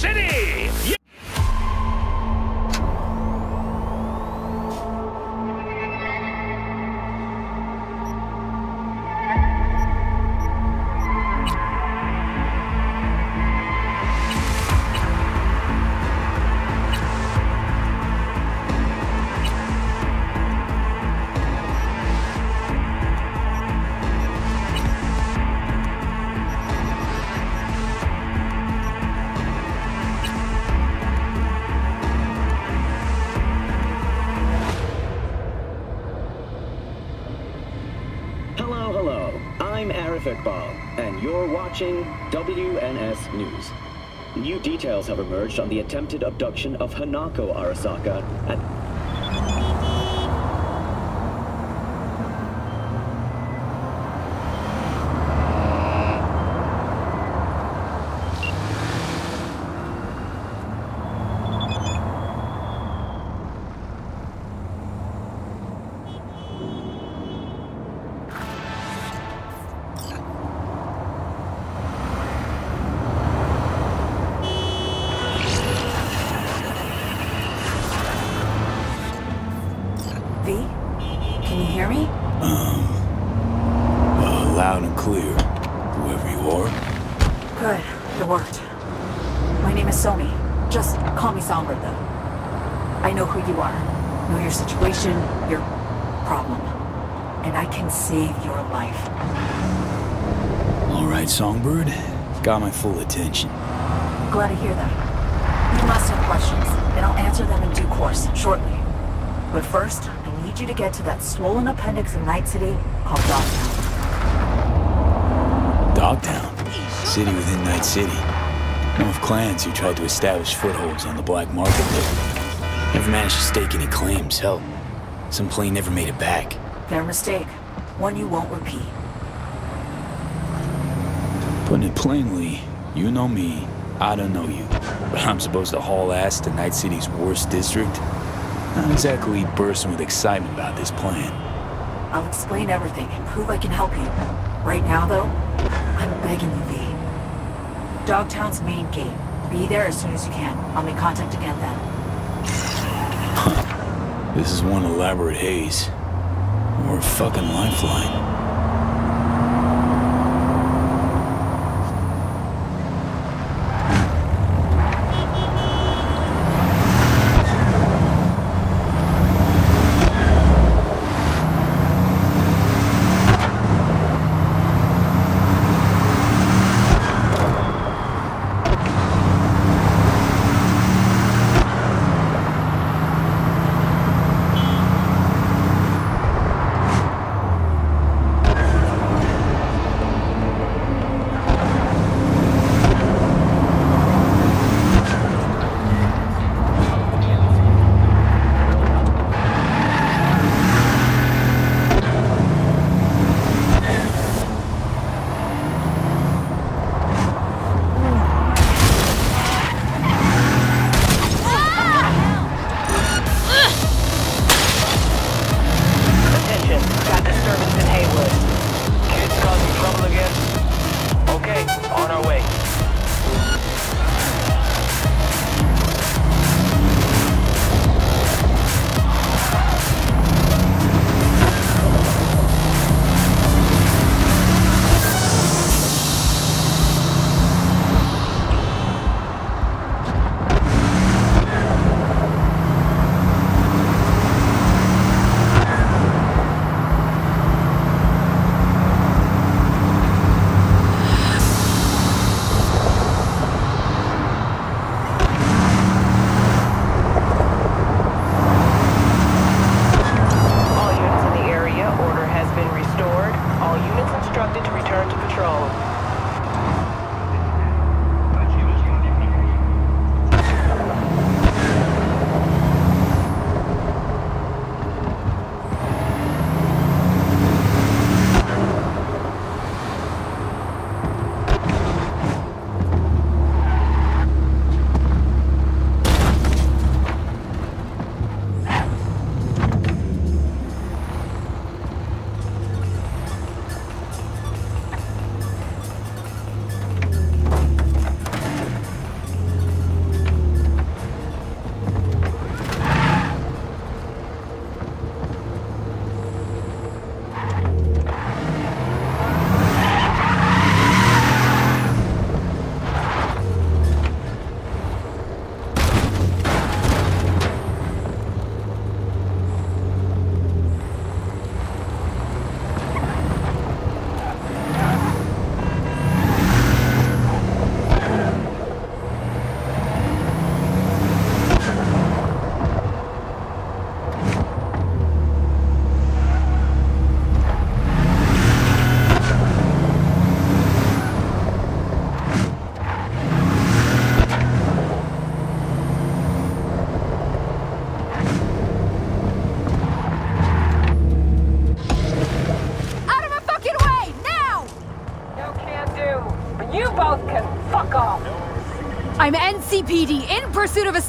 City! Details have emerged on the attempted abduction of Hanako Arasaka at V? Can you hear me? Uh, loud and clear, whoever you are. Good. It worked. My name is Somi. Just call me Songbird, though. I know who you are. Know your situation, your problem. And I can save your life. All right, Songbird. Got my full attention. Glad to hear that. You must have questions, and I'll answer them in due course, shortly. But first, I need you to get to that swollen appendix in Night City called Dogtown. Dogtown. City within Night City. Know of clans who tried to establish footholds on the black market there. Never managed to stake any claims, hell. Some plane never made it back. Their mistake. One you won't repeat. Putting it plainly, you know me, I don't know you. But I'm supposed to haul ass to Night City's worst district? Not exactly bursting with excitement about this plan. I'll explain everything and prove I can help you. Right now, though, I'm begging you, V. Dogtown's main gate. Be there as soon as you can. I'll make contact again then. This is one elaborate haze. Or a fucking lifeline.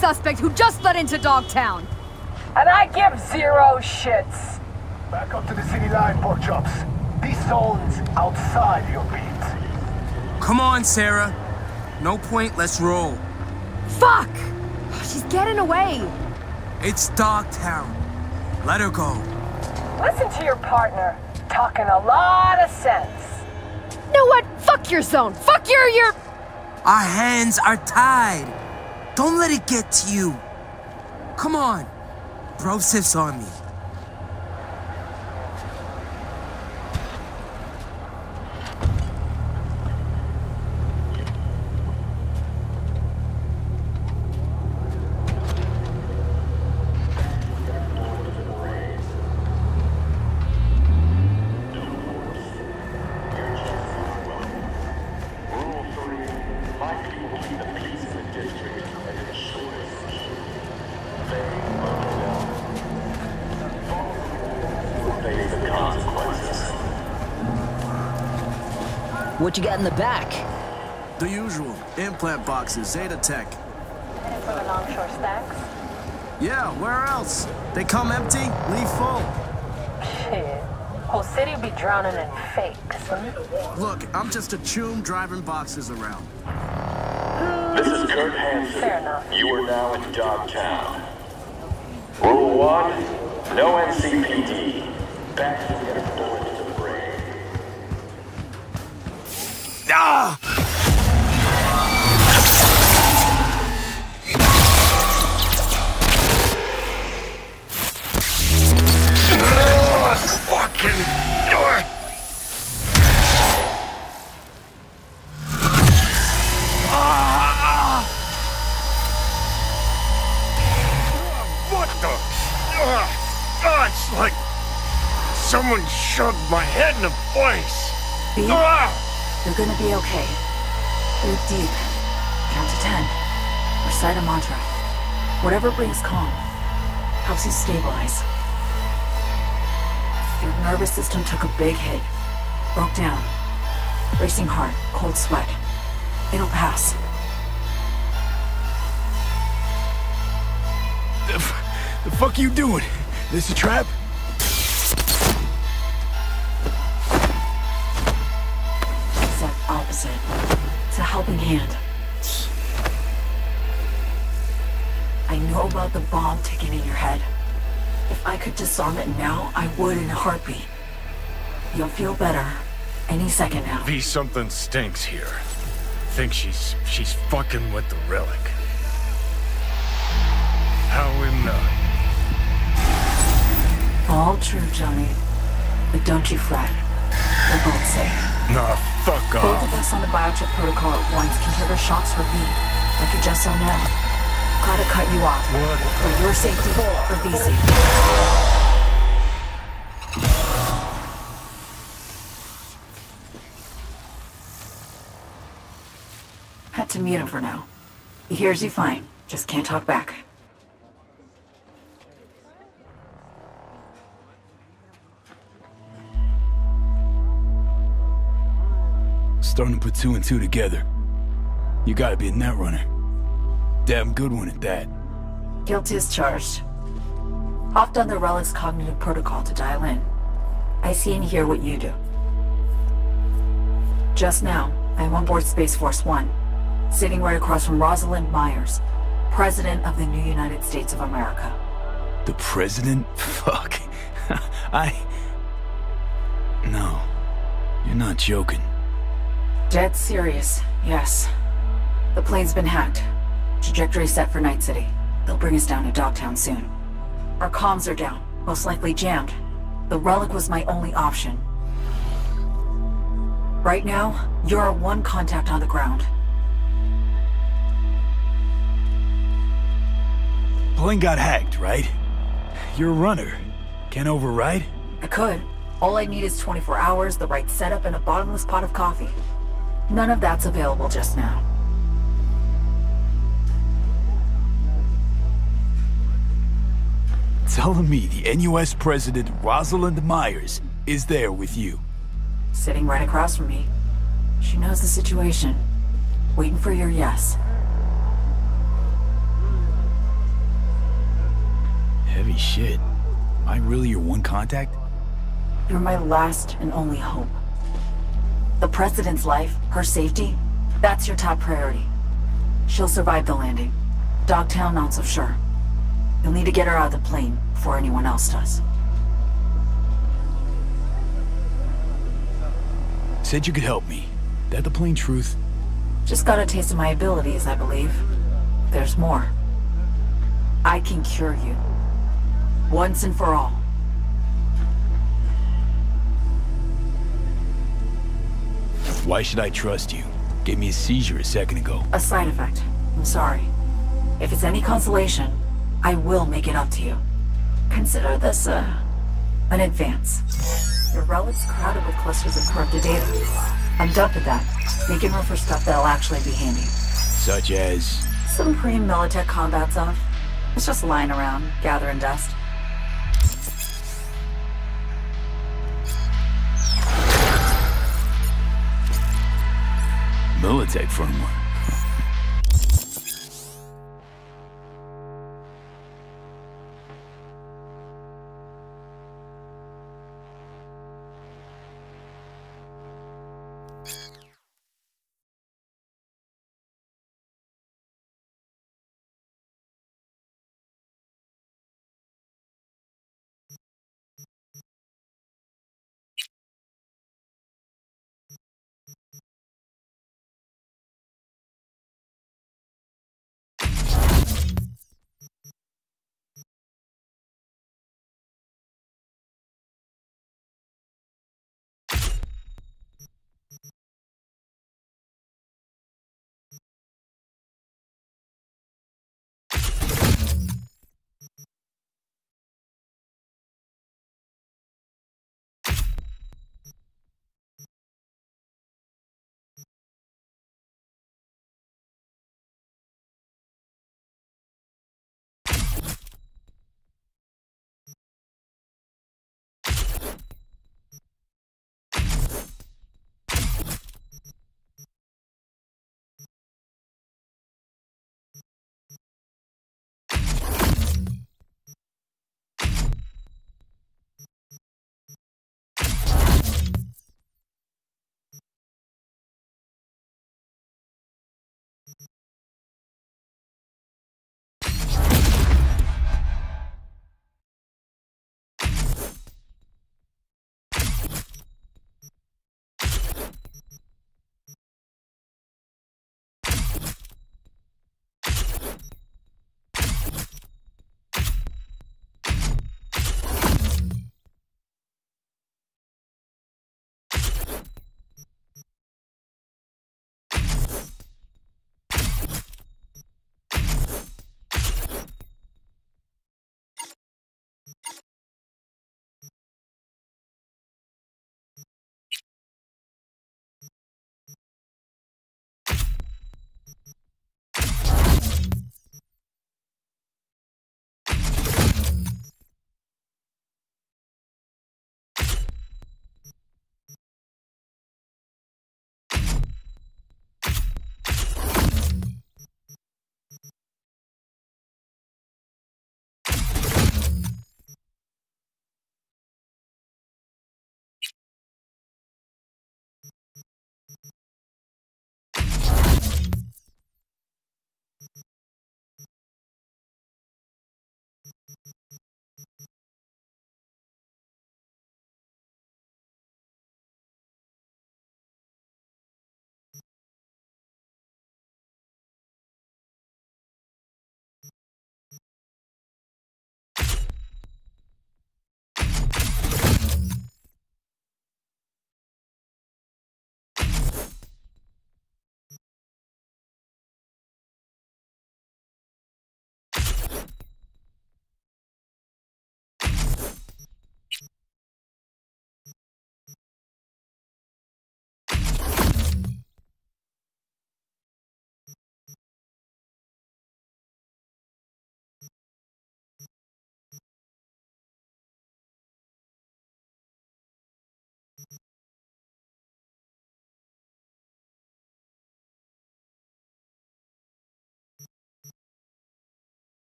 Suspect who just let into Dogtown. And I give zero shits. Back up to the city line, pork chops. This zone's outside your beat. Come on, Sarah. No point, let's roll. Fuck! She's getting away. It's Dogtown. Let her go. Listen to your partner. Talking a lot of sense. You know what? Fuck your zone. Fuck your your. Our hands are tied. Don't let it get to you. Come on. Bro sifts on me. What you got in the back? The usual. Implant boxes, Zetatech. Heading for the Longshore Stacks? Yeah, where else? They come empty, leave full. Shit. Whole city be drowning in fakes. Look, I'm just a choom driving boxes around. This is Kurt Hansen. Fair enough. You are now in Dogtown. Rule one, no NCPD. Back to the doors Ah! Fucking. What the? Ah, it's like someone shoved my head in a place. Ah! You're gonna be okay. Breathe deep. Count to ten. Recite a mantra. Whatever brings calm. Helps you stabilize. Your nervous system took a big hit. Broke down. Racing heart, cold sweat. It'll pass. The, the fuck are you doing? This a trap? Helping hand. I know about the bomb ticking in your head. If I could disarm it now, I would in a heartbeat. You'll feel better any second now. V something stinks here. Think she's she's fucking with the relic. How in the All true, Johnny. But don't you fret. We're both safe. Nah, fuck Both of us on the biochip protocol at once can trigger shocks for V, like you just saw now. Gotta cut you off. What? For your safety, for V's safety. Had to mute him for now. He hears you fine, just can't talk back. Starting to put two and two together. You gotta be a net runner. Damn good one at that. Guilty as charged. Hopped on the Relic's cognitive protocol to dial in. I see and hear what you do. Just now, I'm on board Space Force One, sitting right across from Rosalind Myers, President of the new United States of America. The president? Fuck. I. No. You're not joking. Dead serious, yes. The plane's been hacked. Trajectory set for Night City. They'll bring us down to Dogtown soon. Our comms are down, most likely jammed. The relic was my only option. Right now, you're our one contact on the ground. Plane got hacked, right? You're a runner. Can't override? I could. All I need is 24 hours, the right setup, and a bottomless pot of coffee. None of that's available just now. Telling me the NUS president, Rosalind Myers, is there with you. Sitting right across from me. She knows the situation. Waiting for your yes. Heavy shit. Am I really your one contact? You're my last and only hope. The President's life, her safety, that's your top priority. She'll survive the landing. Dogtown, not so sure. You'll need to get her out of the plane before anyone else does. Said you could help me. That the plain truth? Just got a taste of my abilities, I believe. There's more. I can cure you. Once and for all. Why should I trust you? Gave me a seizure a second ago. A side effect. I'm sorry. If it's any consolation, I will make it up to you. Consider this, uh, an advance. Your relic's crowded with clusters of corrupted data. I'm done with that, making room for stuff that'll actually be handy. Such as... Some pre-Militech combat stuff. It's just lying around, gathering dust. Militech firmware.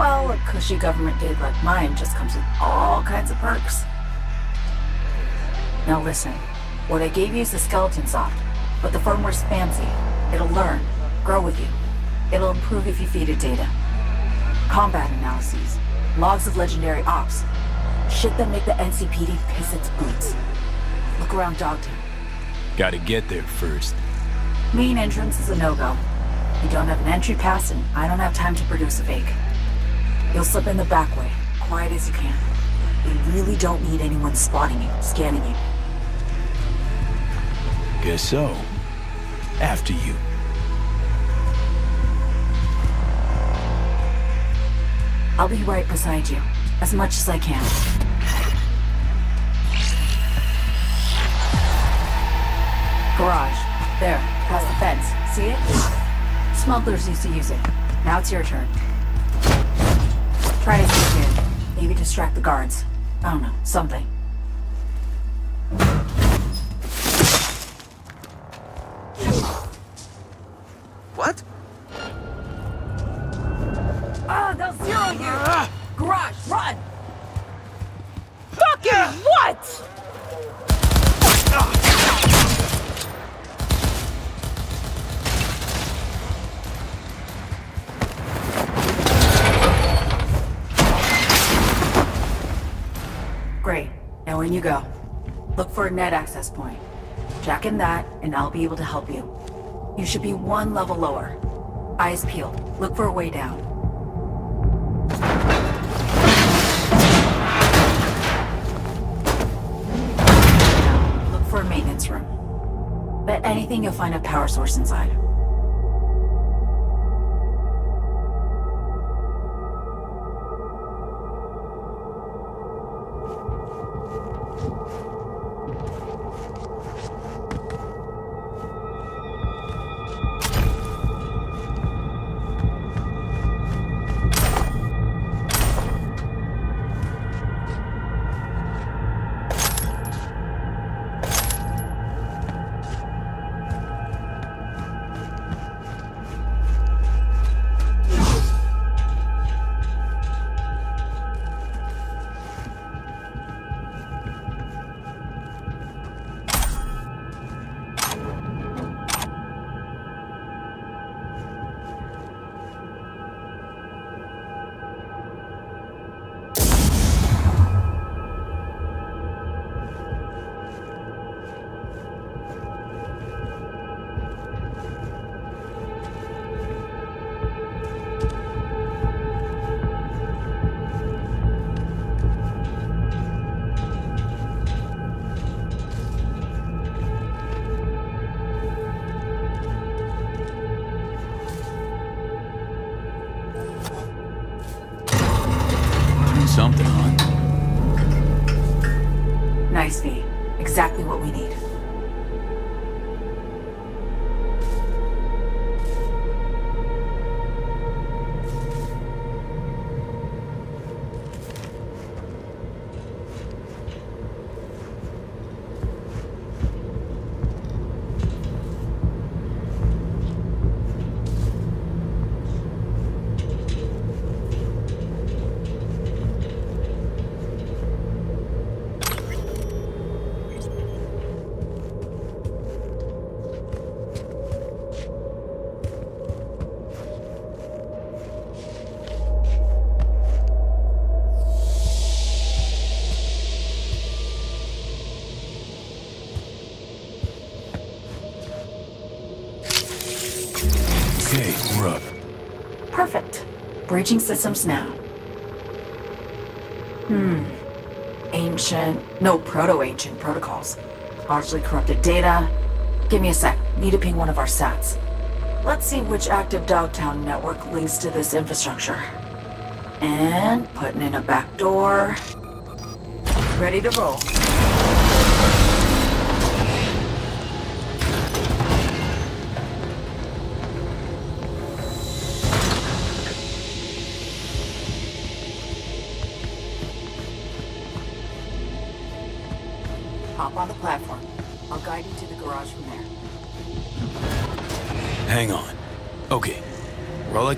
Well, a cushy government gig like mine just comes with all kinds of perks. Now listen, what I gave you is the skeleton soft, but the firmware's fancy. It'll learn, grow with you. It'll improve if you feed it data. Combat analyses, logs of legendary ops, shit that make the NCPD piss its boots. Look around Dogtown. Gotta get there first. Main entrance is a no-go. You don't have an entry pass, and I don't have time to produce a fake. You'll slip in the back way, quiet as you can. We really don't need anyone spotting you, scanning you. Guess so. After you. I'll be right beside you, as much as I can. Garage. There, past the fence. See it? Smugglers used to use it. Now it's your turn. Try to sneak in. Maybe distract the guards. I don't know, something. Net access point. Jack in that, and I'll be able to help you. You should be one level lower. Eyes peeled. Look for a way down. Look for a maintenance room. Bet anything you'll find a power source inside. Bridging systems now. Hmm. Ancient, no, proto-ancient protocols. Largely corrupted data. Give me a sec. Need to ping one of our sats. Let's see which active Dogtown network leads to this infrastructure. And putting in a back door. Ready to roll.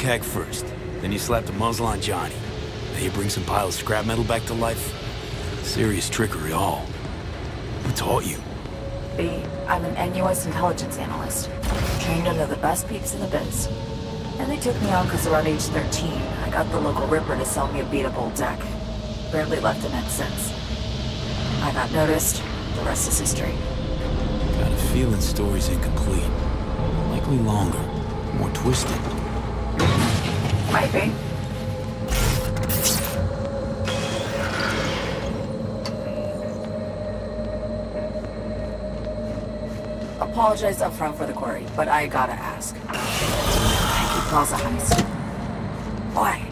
Hack first. Then you slapped a muzzle on Johnny. Then you bring some pile of scrap metal back to life. Serious trickery all. Who taught you? V, I'm an NUS intelligence analyst. Trained under the best peeps in the biz. And they took me on because around age 13, I got the local Ripper to sell me a beat-up old deck. Barely left in it since. I got noticed. The rest is history. Got a feeling story's incomplete. Likely longer. More twisted. Might be. Apologize up front for the query, but I gotta ask. Konpeki Plaza heist. Why?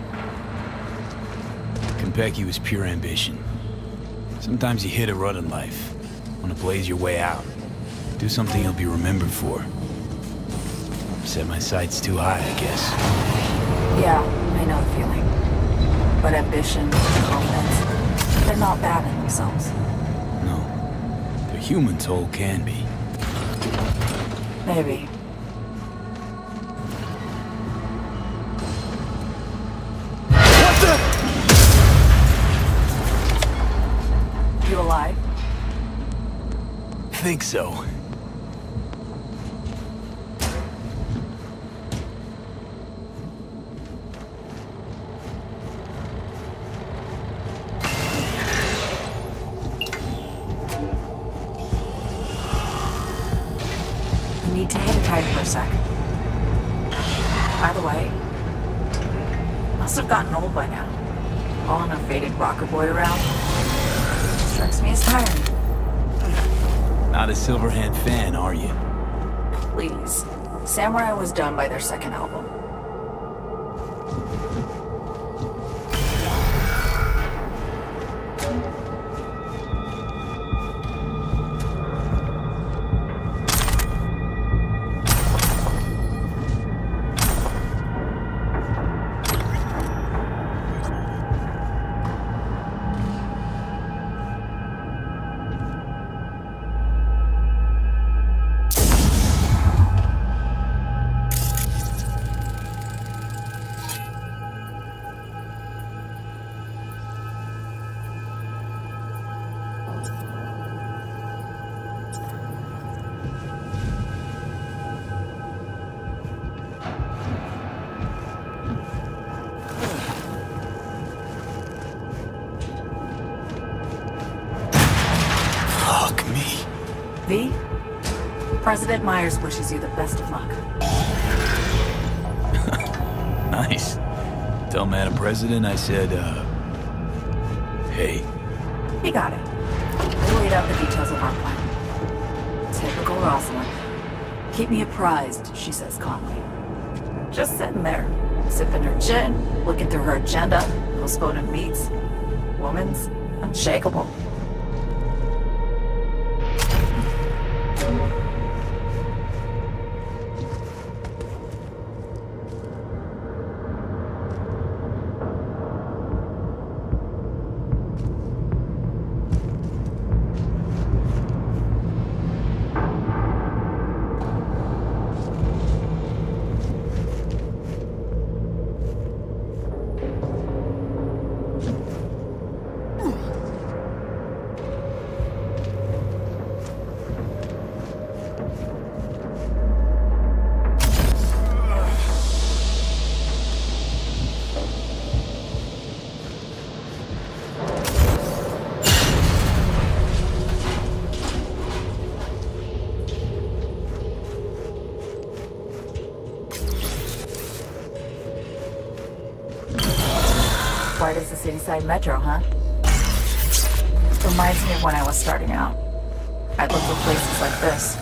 Konpeki was pure ambition. Sometimes you hit a rut in life. Want to blaze your way out. Do something you'll be remembered for. Set my sights too high, I guess. Yeah, I know the feeling. But ambition, confidence, they're not bad in themselves. No. The human toll can be. Maybe. What the? You alive? Think so. Samurai was done by their second album. V? President Myers wishes you the best of luck. Nice. Tell Madam President I said, uh... Hey. You got it. We laid out the details of our plan. Typical Rosalind. Keep me apprised, she says calmly. Just sitting there, sipping her gin, looking through her agenda, postponing meets. Woman's unshakable. Does the city side metro, huh? Reminds me of when I was starting out. I'd look for places like this.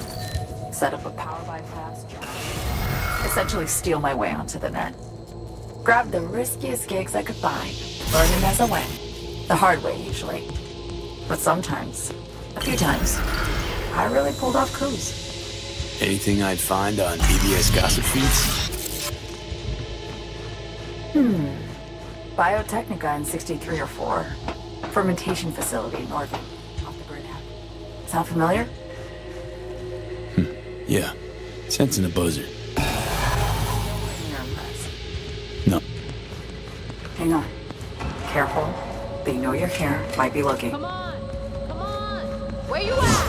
Set up a power bypass. Essentially steal my way onto the net. Grab the riskiest gigs I could find. Learn them as I went. The hard way, usually. But sometimes, a few times, I really pulled off coups. Anything I'd find on PBS gossip feeds? Hmm. Biotechnica in 63 or 4. Fermentation facility north off the grid. Sound familiar? Hmm. Yeah. Sensing a buzzard. No. Hang on. Careful. They know you're here. Might be looking. Come on! Come on! Where you at?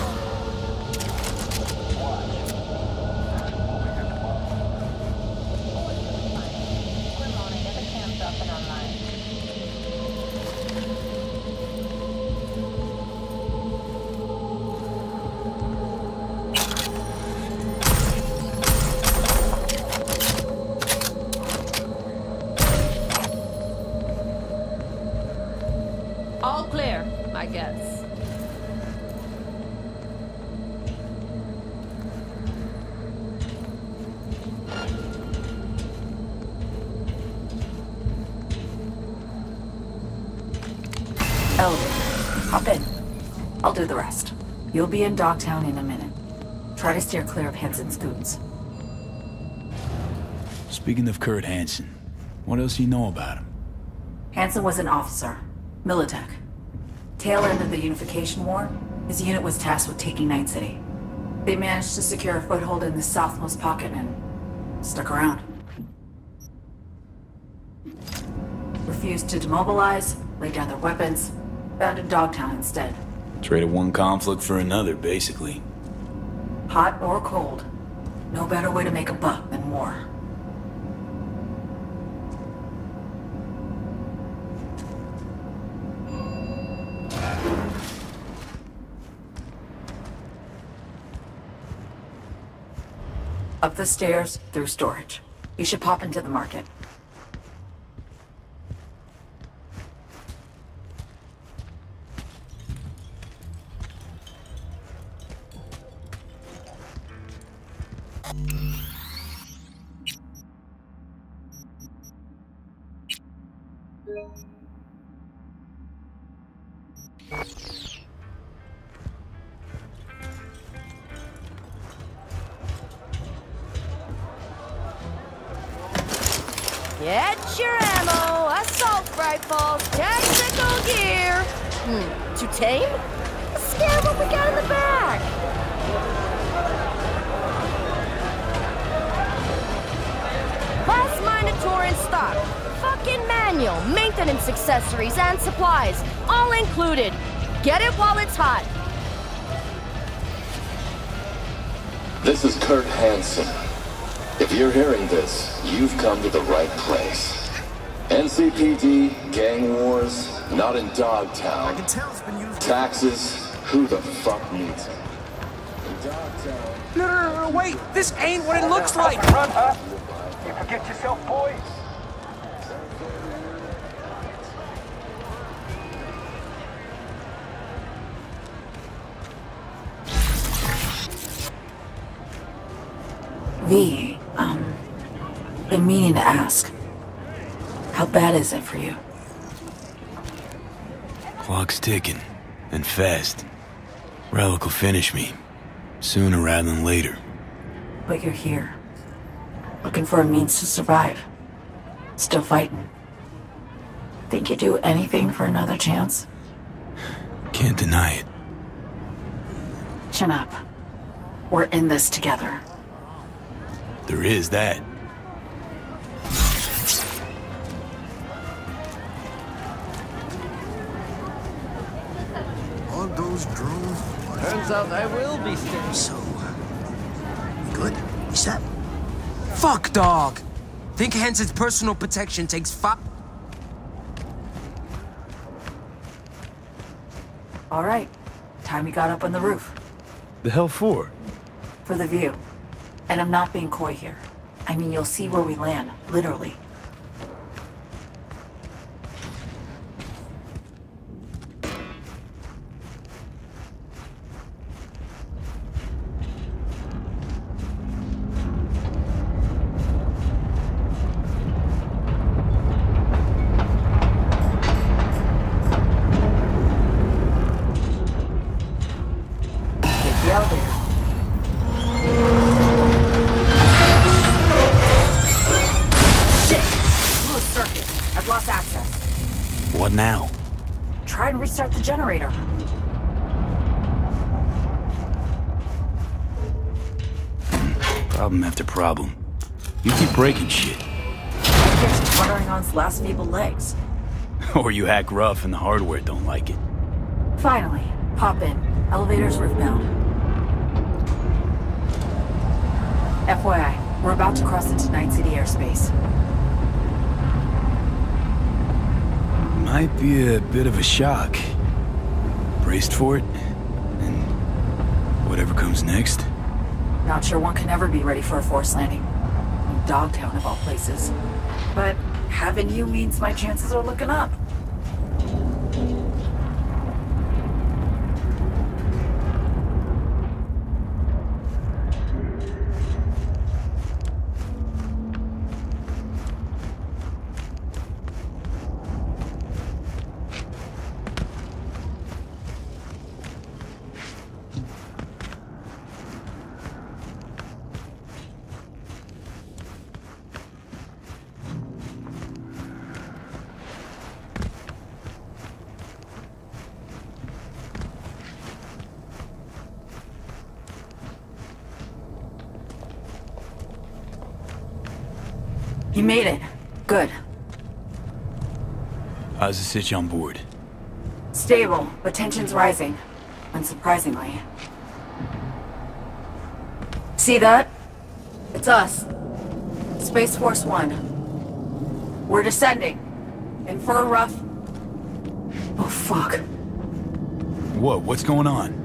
Be in Dogtown in a minute. Try to steer clear of Hansen's goons. Speaking of Kurt Hansen, what else do you know about him? Hansen was an officer. Militech. Tail end of the Unification War, his unit was tasked with taking Night City. They managed to secure a foothold in the southmost pocket and stuck around. Refused to demobilize, laid down their weapons, abandoned Dogtown instead. Traded one conflict for another, basically. Hot or cold, no better way to make a buck than war. Up the stairs, through storage. You should pop into the market. Meaning to ask. How bad is it for you? Clock's ticking. And fast. Relic will finish me. Sooner rather than later. But you're here. Looking for a means to survive. Still fighting. Think you'd do anything for another chance? Can't deny it. Chin up. We're in this together. There is that. Those drones. Turns out I will be staying. So, you good? You set? Fuck, dog! Think Hansen's personal protection takes five. All right. Time you got up on the roof. The hell for? For the view. And I'm not being coy here. I mean, you'll see where we land, literally. You hack rough and the hardware don't like it. Finally, pop in. Elevator's roof-bound. FYI, we're about to cross into Night City airspace. Might be a bit of a shock. Braced for it, and whatever comes next. Not sure one can ever be ready for a force landing. In Dogtown, of all places. But having you means my chances are looking up. You made it. Good. How's the sitch on board? Stable, but tension's rising. Unsurprisingly. See that? It's us. Space Force One. We're descending. In for a rough... Oh, fuck. What? What's going on?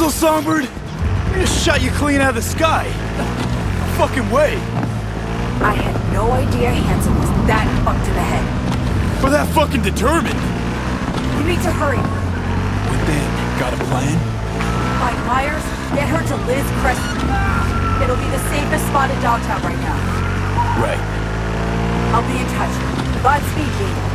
Missile Songbird? I just shot you clean out of the sky. No fucking way. I had no idea Hansen was that fucked in the head. We're that fucking determined. You need to hurry. What then? Got a plan? Find Myers, get her to Liz Crescent. It'll be the safest spot in Dogtown right now. Right. I'll be in touch. Godspeed, Lee.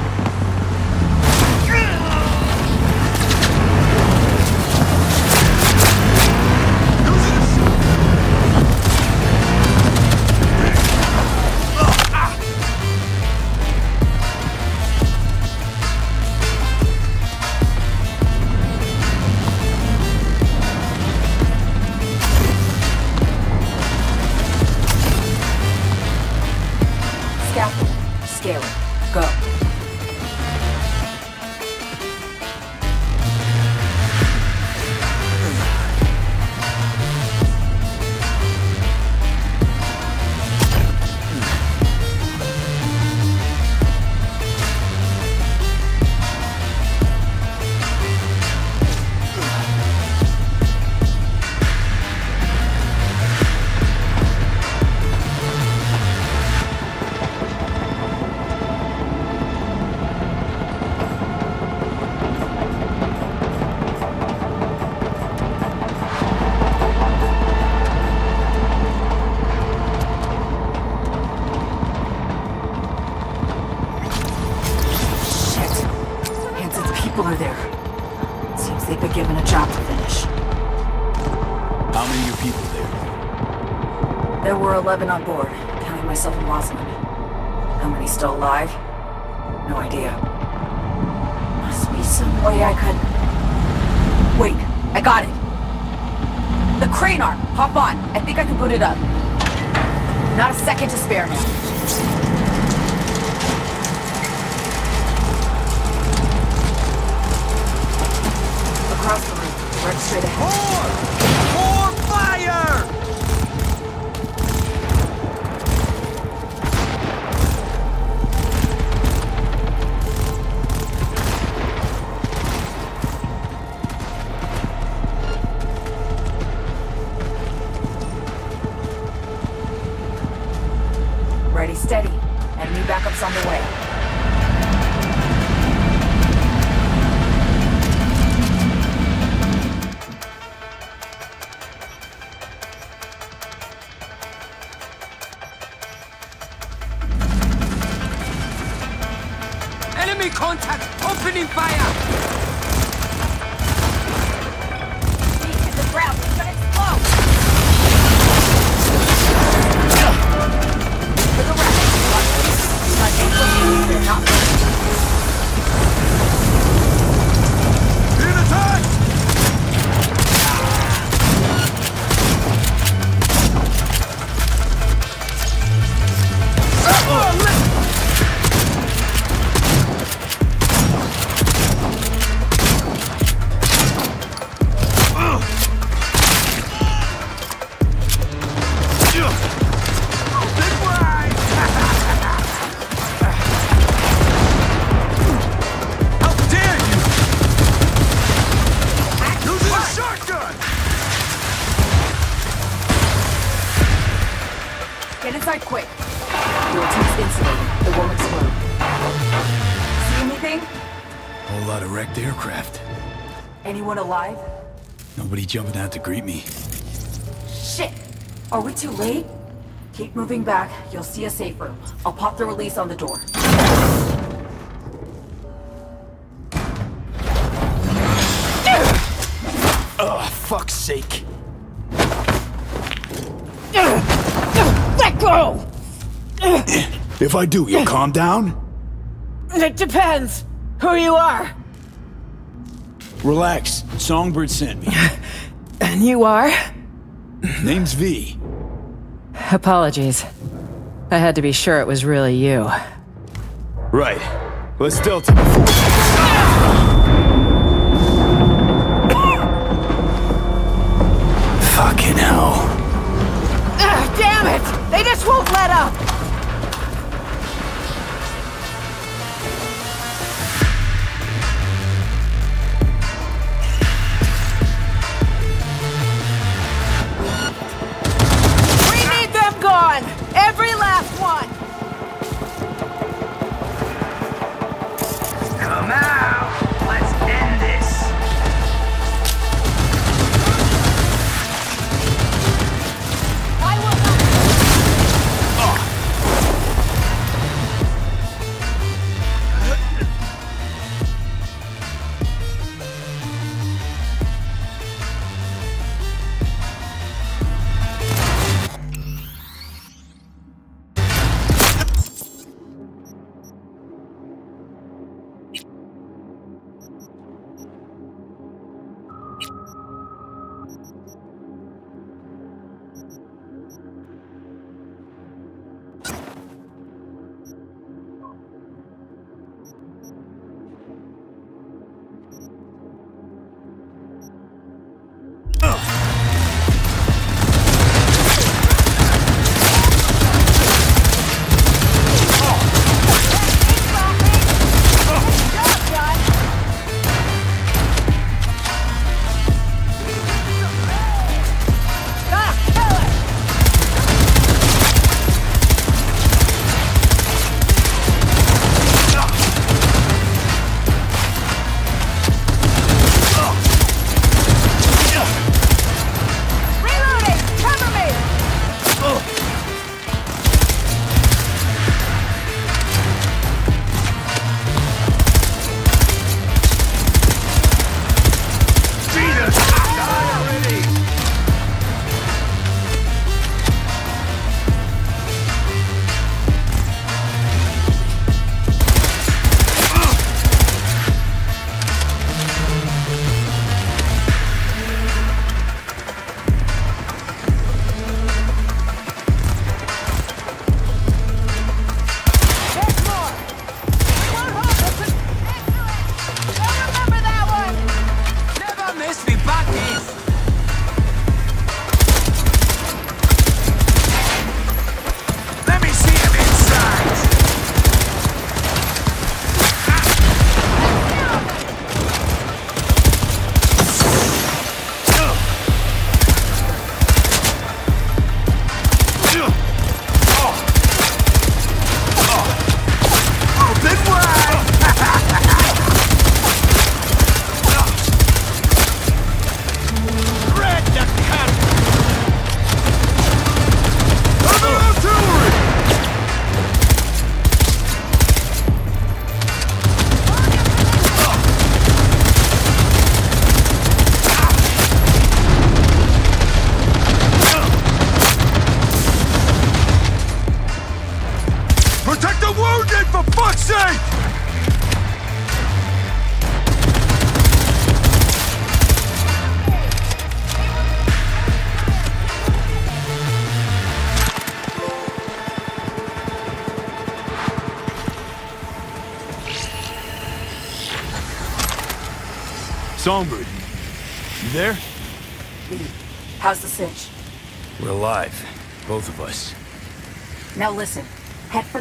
11 on board. jumping out to greet me. Shit! Are we too late? Keep moving back. You'll see a safe room. I'll pop the release on the door. Oh, fuck's sake. Let go! If I do, you'll calm down? It depends who you are. Relax. Songbird sent me. You are? Name's V. Apologies. I had to be sure it was really you. Right. Let's Delta before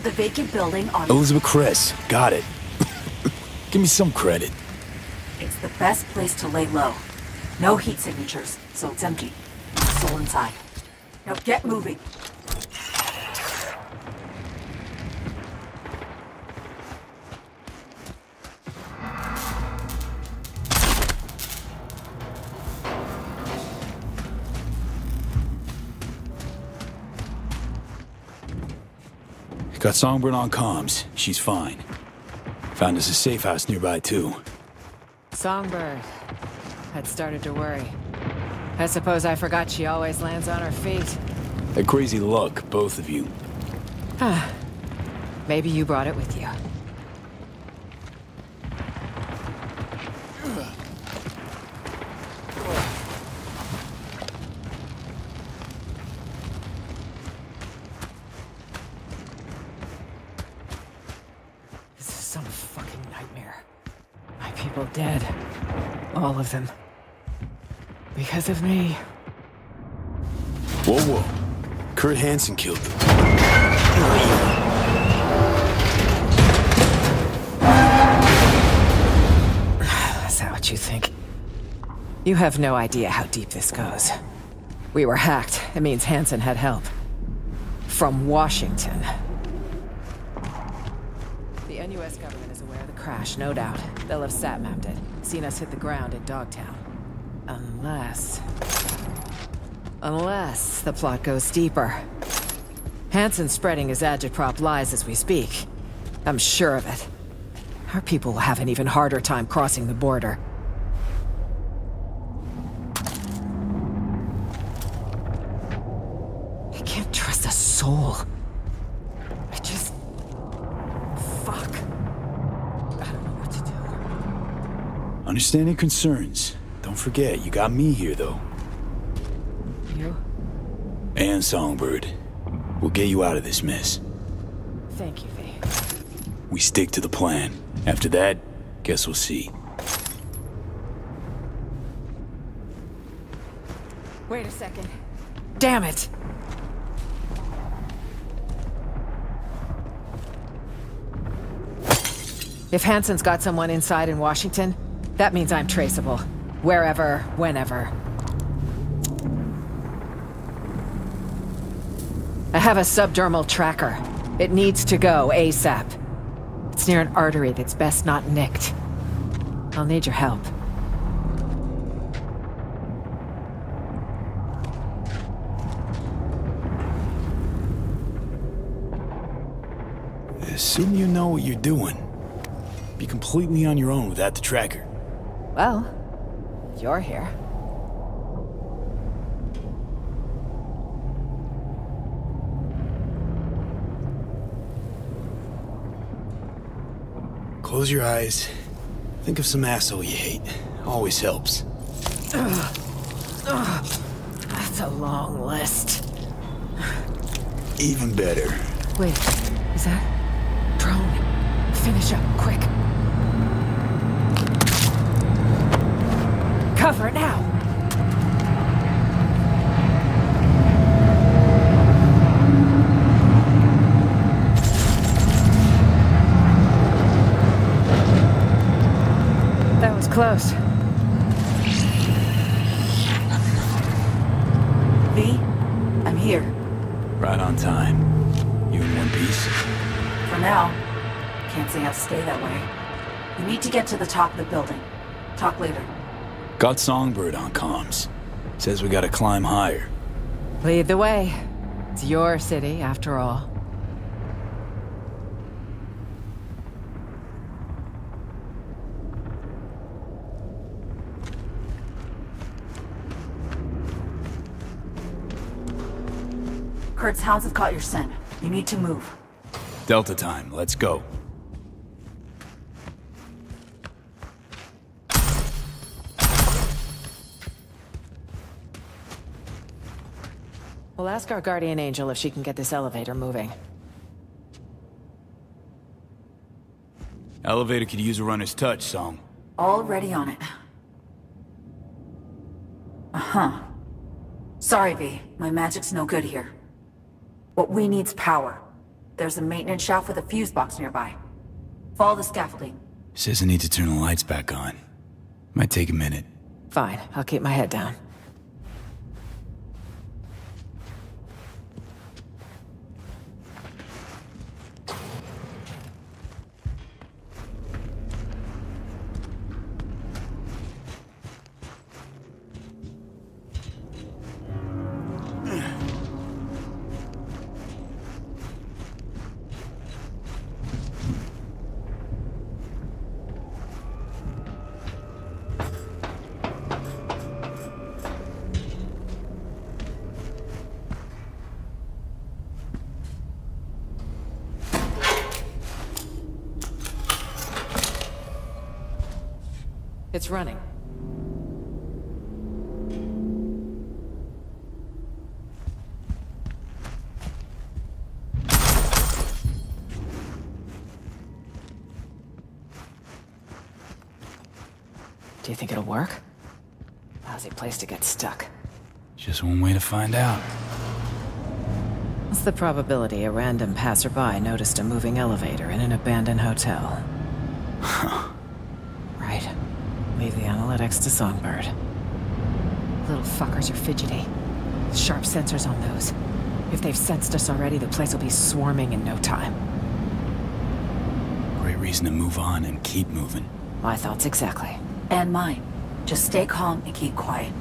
the vacant building on... Elizabeth Chris. got it. Give me some credit. It's the best place to lay low. No heat signatures, so it's empty. Soul inside. Now get moving. Got Songbird on comms. She's fine. Found us a safe house nearby, too. Songbird. I'd started to worry. I suppose I forgot she always lands on her feet. That crazy luck, both of you. Ah, Maybe you brought it with you. This is some fucking nightmare. My people dead. All of them. Because of me. Whoa, whoa. Kurt Hansen killed them. Is that what you think? You have no idea how deep this goes. We were hacked. It means Hansen had help. From Washington. The NUS government is aware of the crash, no doubt. They'll have sat-mapped it, seen us hit the ground in Dogtown. Unless... Unless the plot goes deeper. Hansen's spreading his agitprop lies as we speak. I'm sure of it. Our people will have an even harder time crossing the border. Understand your concerns. Don't forget, you got me here, though. You? And Songbird. We'll get you out of this mess. Thank you, V. We stick to the plan. After that, guess we'll see. Wait a second. Damn it! If Hansen's got someone inside in Washington, that means I'm traceable. Wherever, whenever. I have a subdermal tracker. It needs to go ASAP. It's near an artery that's best not nicked. I'll need your help. Assume you know what you're doing. Be completely on your own without the tracker. Well, you're here. Close your eyes. Think of some asshole you hate. Always helps. Ugh. Ugh. That's a long list. Even better. Wait, is that drone? Finish up, quick. Cover now. That was close. V, I'm here. Right on time. You in one piece? For now. Can't say I'll stay that way. We need to get to the top of the building. Talk later. Got Songbird on comms. Says we gotta climb higher. Lead the way. It's your city, after all. Kurt's hounds have caught your scent. You need to move. Delta time, let's go. We'll ask our guardian angel if she can get this elevator moving. Elevator could use a runner's touch, Song. Already on it. Uh-huh. Sorry, V. My magic's no good here. What we need's power. There's a maintenance shaft with a fuse box nearby. Follow the scaffolding. Says I need to turn the lights back on. Might take a minute. Fine, I'll keep my head down. Running. Do you think it'll work? Lousy place to get stuck. Just one way to find out. What's the probability a random passerby noticed a moving elevator in an abandoned hotel? right. Leave the analytics to Songbird. Little fuckers are fidgety. Sharp sensors on those. If they've sensed us already, the place will be swarming in no time. Great reason to move on and keep moving. My thoughts exactly. And mine. Just stay calm and keep quiet.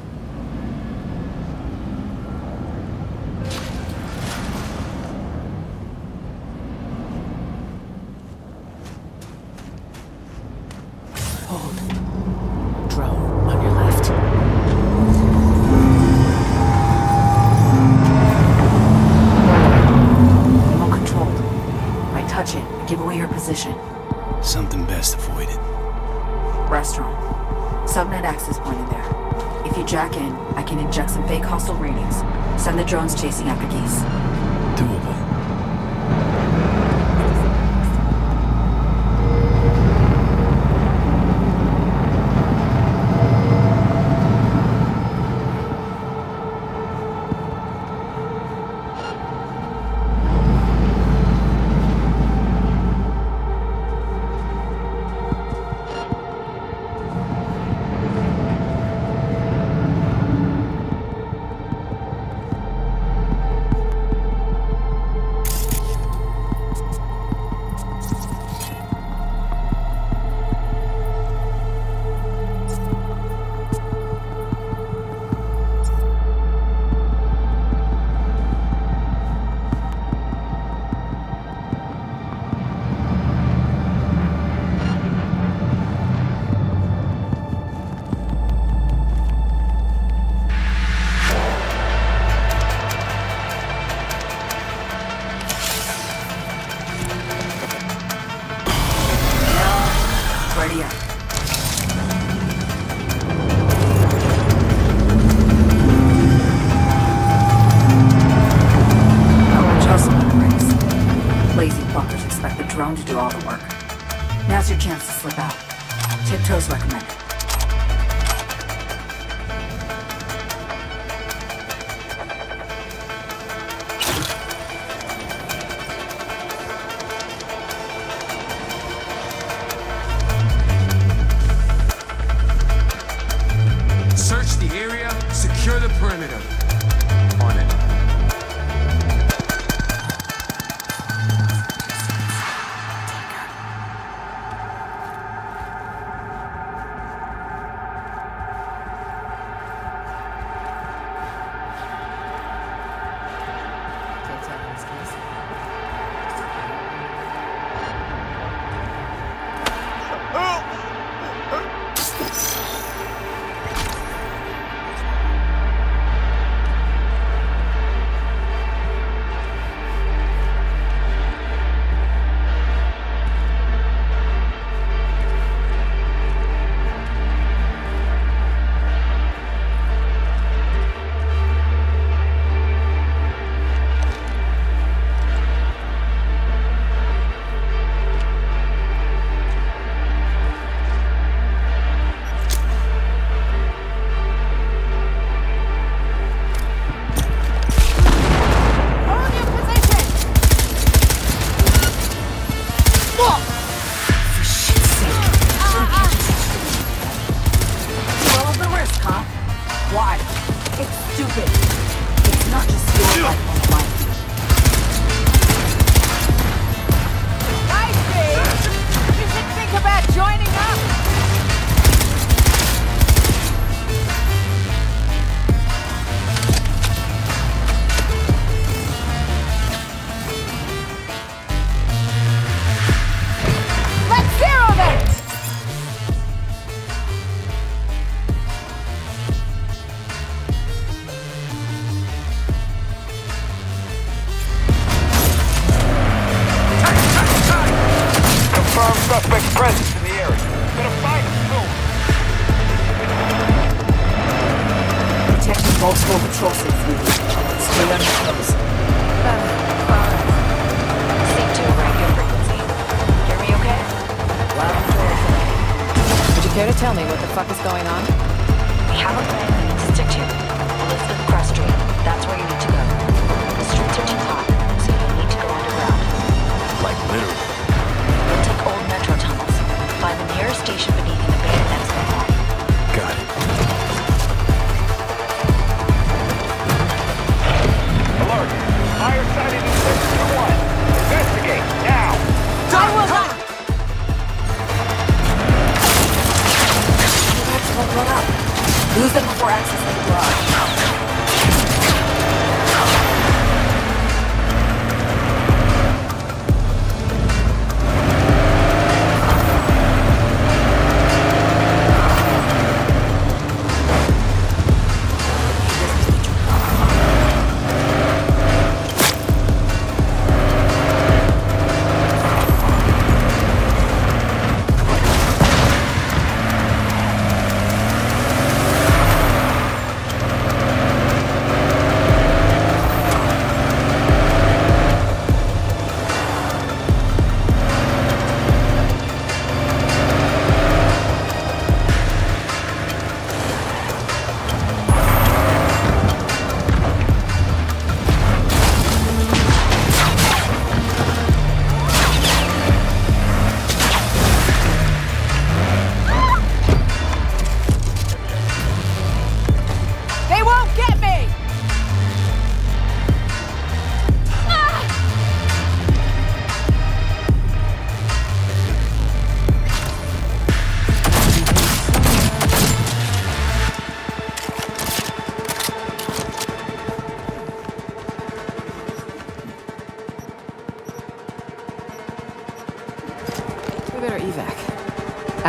Lose them before accessing the garage.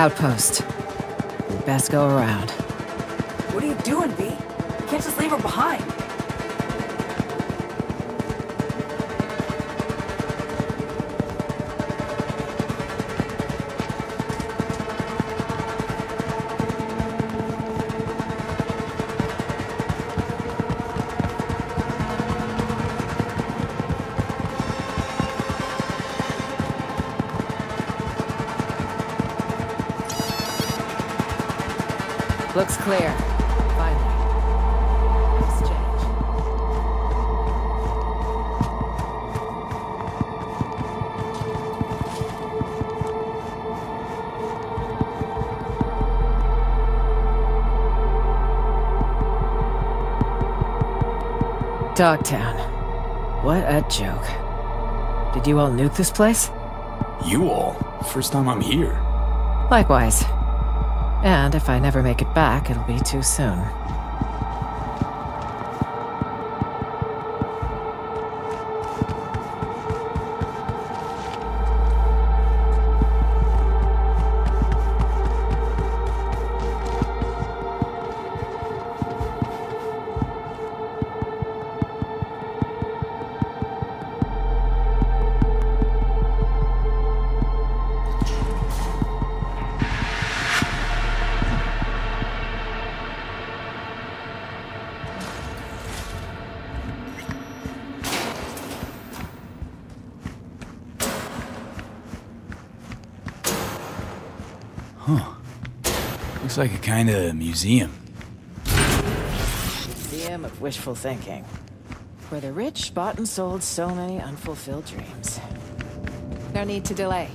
Outpost. Best go around. Looks clear. Finally. Nice change. Dogtown. What a joke. Did you all nuke this place? You all? First time I'm here. Likewise. And if I never make it back, it'll be too soon. Kind of museum. Museum of wishful thinking. Where the rich bought and sold so many unfulfilled dreams. No need to delay.